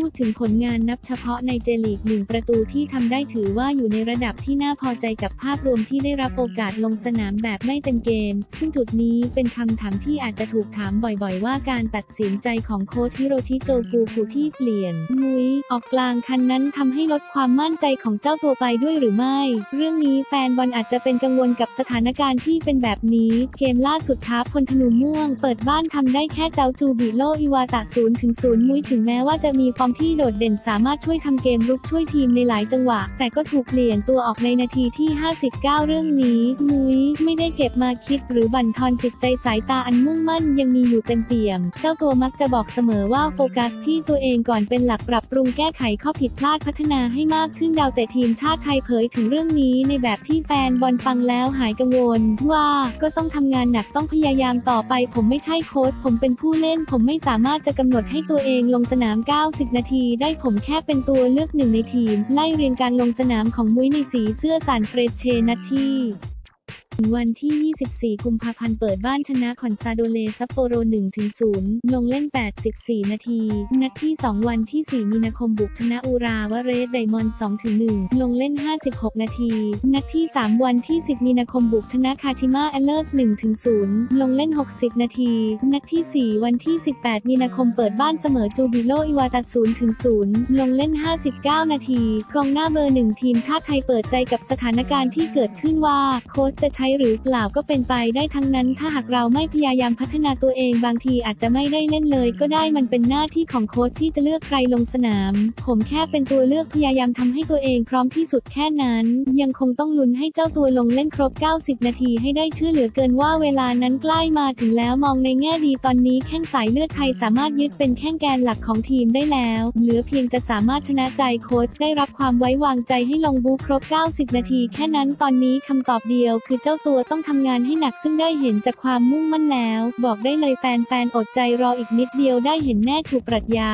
พูดถึงผลงานนับเฉพาะในเจลีกหนึ่งประตูที่ทำได้ถือว่าอยู่ในระดับที่น่าพอใจกับภาพรวมที่ได้รับโอกาสลงสนามแบบไม่เต็มเกม ซึ่งจุดนี้เป็นคำถามที่อาจจะถูกถามบ่อยๆ ว่าการตัดสินใจของโค้ชฮิโรชิโตกูคุที่เปลี่ยน มุ้ยออกกลางคันนั้นทำให้ลดความมั่นใจของเจ้าตัวไปด้วยหรือไม่ เรื่องนี้แฟนบอลอาจจะเป็นกังวลกับสถานการณ์ที่เป็นแบบนี้ เกมล่าสุดทัพพลธนูม่วง เปิดบ้านทำได้แค่เจ๊าจูบิโลอิวาตะศูนย์ถึงศูนย์มุ้ยถึงแม้ว่าจะมีฟอร์มที่โดดเด่นสามารถช่วยทำเกมรุกช่วยทีมในหลายจังหวะ แต่ก็ถูกเปลี่ยนตัวออกในนาทีที่ 59 เรื่องนี้ มุ้ยไม่ได้เก็บมาคิดหรือบั่นทอนจิตใจสายตาอันมุ่งมั่นยังมีอยู่เต็มเปี่ยม เจ้าตัวมักจะบอกเสมอว่าโฟกัสที่ตัวเองก่อนเป็นหลักปรับปรุงแก้ไขข้อผิดพลาดพัฒนาให้มากขึ้นดาวเตะทีมชาติไทยเผยถึงเรื่องนี้ในแบบที่แฟนบอลฟังแล้วหายกังวล ว่าก็ต้องทำงานหนักต้องพยายามต่อไป ผมไม่ใช่โค้ชผมเป็นผู้เล่น ผมไม่สามารถจะกำหนดให้ตัวเองลงสนาม 90 นาทีได้ผมแค่เป็นตัวเลือกหนึ่งในทีม ไล่เรียงการลงสนามของมุ้ยในสีเสื้อซานเฟรชเชนัดที่ วันที่ 24 กุมภาพันธ์เปิดบ้านชนะคอนซาโดเลซัปโปโร 1-0 ลงเล่น 84 นาที นัดที่ 2 วันที่ 4 มีนาคมบุกชนะอูราวะเรสไดมอนด์ 2-1 ลงเล่น 56 นาที นัดที่ 3 วันที่ 10 มีนาคมบุกชนะคาชิมาแอนท์เลอร์ส 1-0 ลงเล่น 60 นาที นัดที่ 4 วันที่ 18 มีนาคมเปิดบ้านเสมอจูบิโลอิวาตา 0-0 ลงเล่น 59 นาที กองหน้าเบอร์หนึ่งทีมชาติไทยเปิดใจกับสถานการณ์ที่เกิดขึ้นว่าโค้ชจะใช้หรือเปล่าก็เป็นไปได้ทั้งนั้น ถ้าหากเราไม่พยายามพัฒนาตัวเองบางทีอาจจะไม่ได้เล่นเลย ก็ได้มันเป็นหน้าที่ของโค้ชที่จะเลือกใครลงสนาม ผมแค่เป็นตัวเลือกพยายามทำให้ตัวเองพร้อมที่สุดแค่นั้น ยังคงต้องลุ้นให้เจ้าตัวลงเล่นครบ 90 นาทีให้ได้เชื่อเหลือเกินว่าเวลานั้นใกล้มาถึงแล้วมองในแง่ดีตอนนี้แข้งสายเลือดไทยสามารถยึดเป็นแข้งแกนหลักของทีมได้แล้ว เหลือเพียงจะสามารถชนะใจโค้ชได้รับความไว้วางใจให้ลงบูครบ 90 นาที แค่นั้นตอนนี้คำตอบเดียวคือเจ้าตัวต้องทำงานให้หนักซึ่งได้เห็นจากความมุ่งมั่นแล้ว บอกได้เลยแฟนๆอดใจรออีกนิดเดียวได้เห็นแน่ถูกปรัชญา